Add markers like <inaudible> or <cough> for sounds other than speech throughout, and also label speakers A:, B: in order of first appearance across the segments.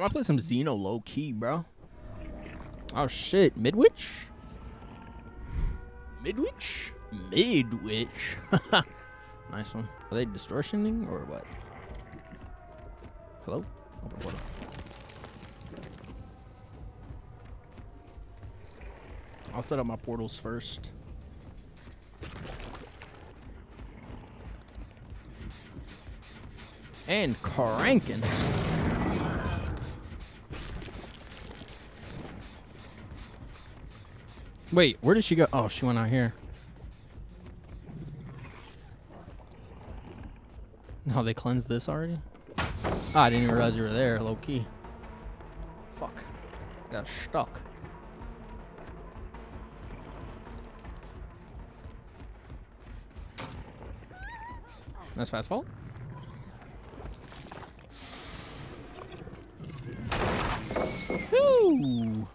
A: I'm gonna play some Xeno low key, bro. Oh shit, Midwich? Midwich? Midwich. <laughs> nice one. Are they distortioning or what? Hello? Portal. I'll set up my portals first. And cranking. Wait, where did she go? Oh, she went out here. No, they cleansed this already? Ah, I didn't even realize you were there, low key. Fuck. Got stuck. That's fast vault. Woo!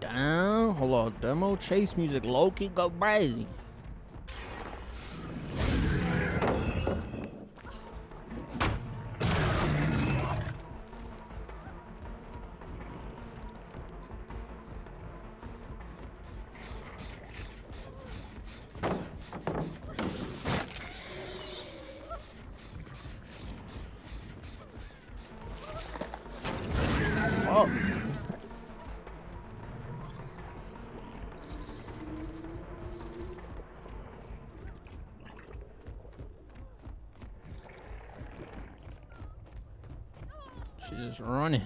A: Down. Hold on. Demo chase music. Loki go crazy. She's just running.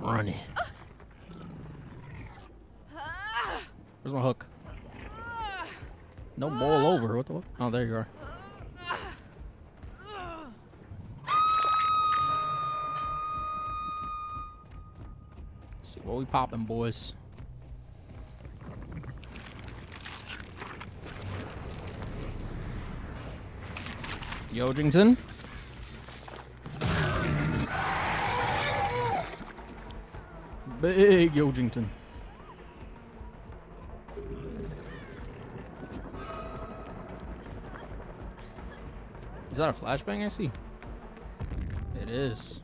A: Running. Where's my hook? No boil over. What the? Oh, there you are. See what we popping, boys. Yojington. Big Yojington. Is that a flashbang I see? It is.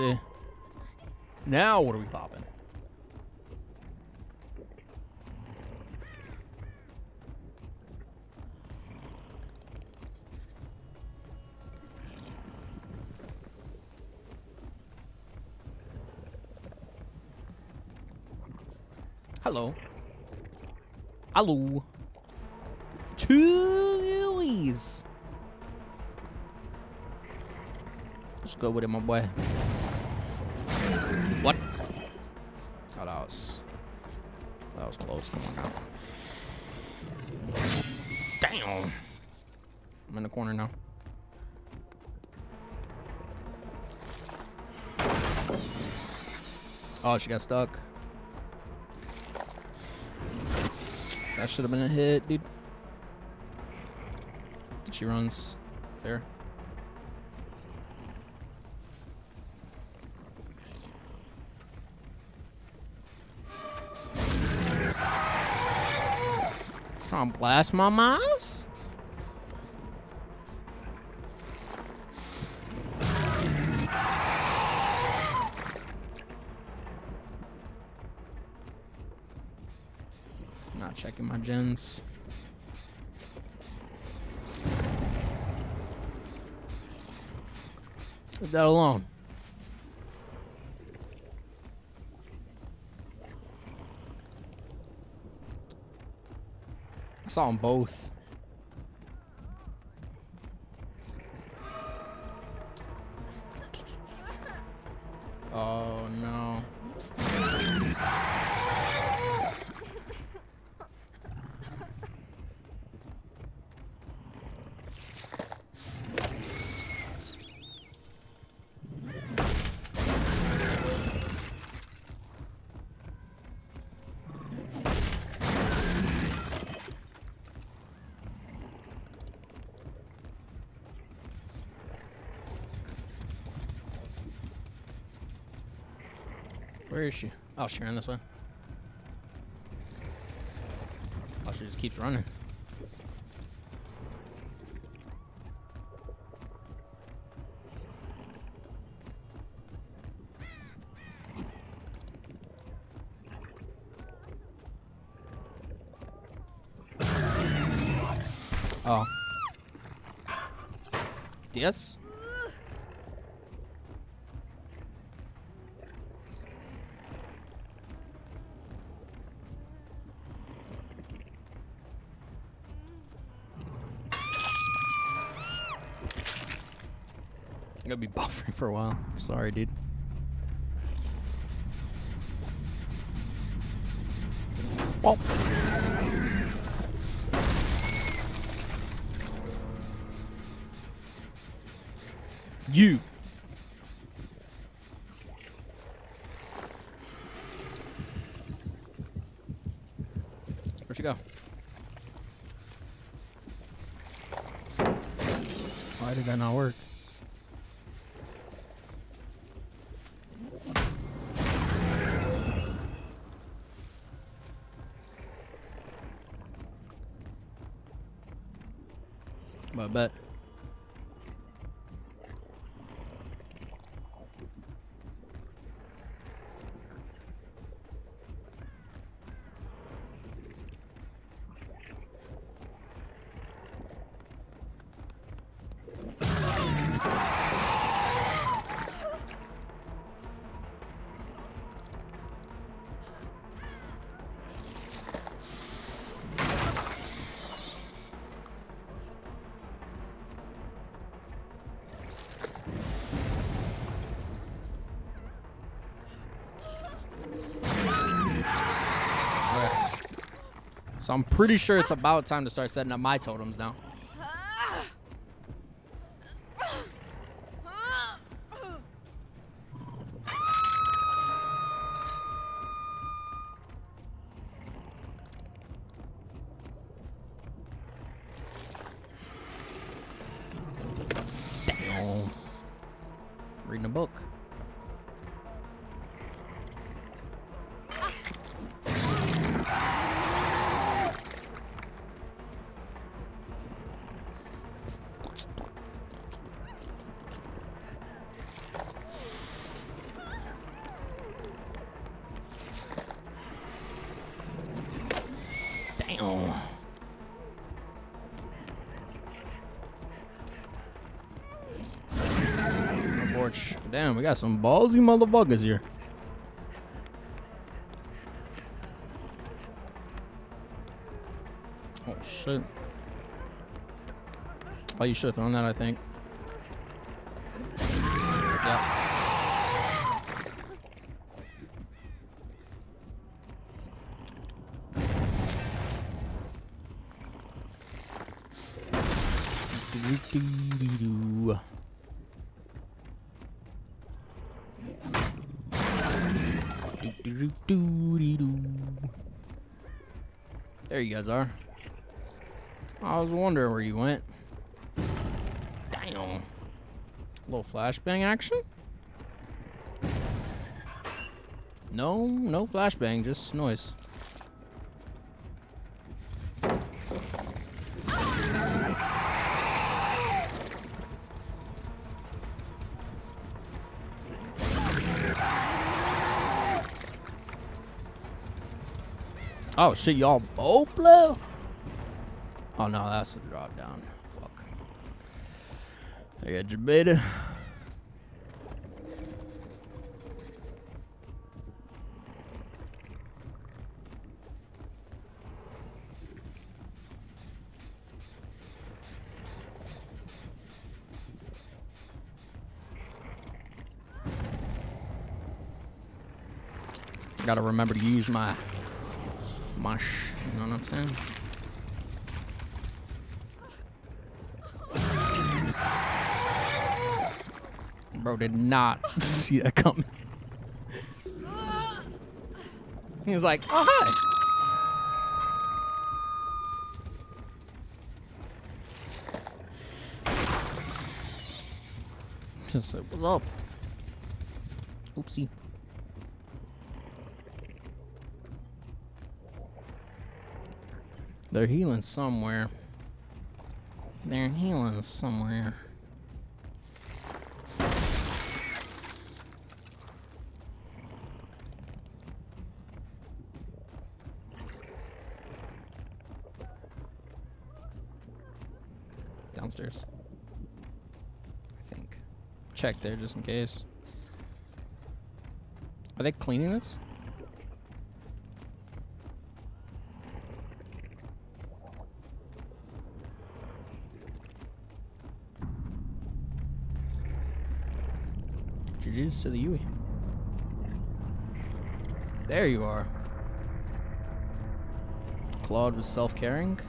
A: See. Now what are we popping? Hello. Hello. Chewies. Let's go with it, my boy. That was close. Come on. Damn. I'm in the corner now. Oh, she got stuck. That should have been a hit, dude. She runs fair. Trying to blast my mouse? Not checking my gens. Leave that alone. I saw them both. Where is she? Oh, she ran this way. Oh, she just keeps running. Oh. Yes? I'm gonna be <laughs> buffering for a while. Sorry, dude. Well. You. Where'd she go? Why did that not work? Well, So I'm pretty sure it's about time to start setting up my totems now. Damn. Reading a book. Oh. Unfortunate. Damn, we got some ballsy motherfuckers here. Oh shit. Oh, you should have thrown that, I think. Yeah. There you guys are. I was wondering where you went. Damn. little flashbang action? No, no flashbang, just noise. Oh shit, y'all both blew? Oh no, that's a drop down. Fuck. I got your beta. Gotta remember to use my mush. You know what I'm saying? Bro did not <laughs> see that coming. He was like, oh, hi. Just like, what's up? Oopsie. They're healing somewhere. They're healing somewhere. Downstairs. I think. Check there just in case. Are they cleaning this? GG's to the Yui. There you are. Claude was self-caring.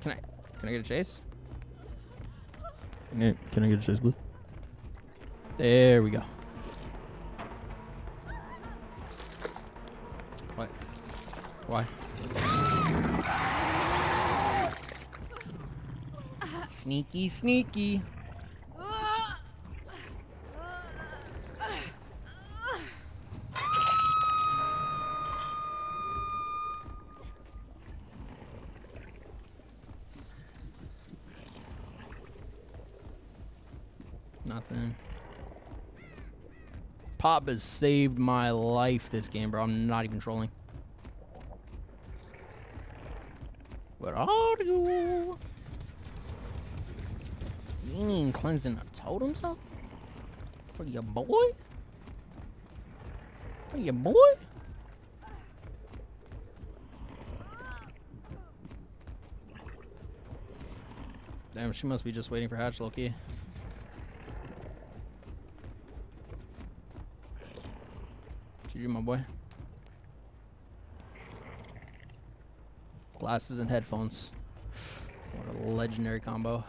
A: Can I can I get a chase? Can I, can I get a chase, please? There we go. What? Why? Sneaky, sneaky. Pop has saved my life this game, bro. I'm not even trolling. Where are you? You cleansing a totem cell? For your boy? For your boy? Damn, she must be just waiting for Hatch Loki. GG, my boy. Glasses and headphones. What a legendary combo.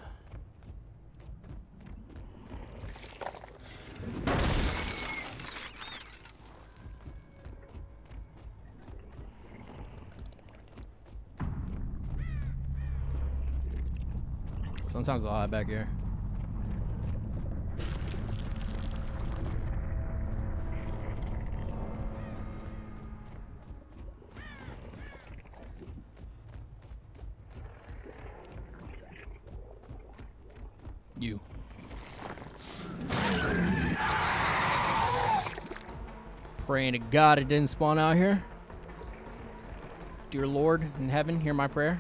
A: Sometimes I'll hide back here. You. Praying to God it didn't spawn out here. Dear Lord in heaven, hear my prayer.